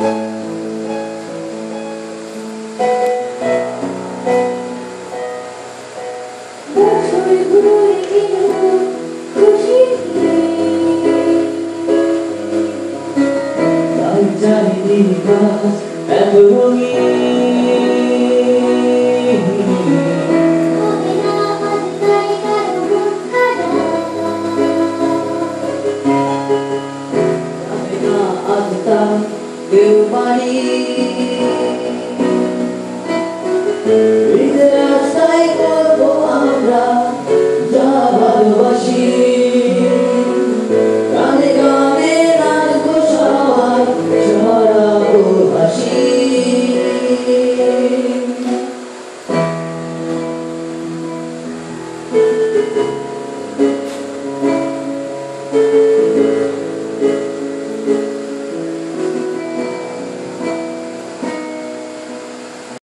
and the boogie. Thank you. Meu marido, me dá sair